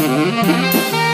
Mm-hmm.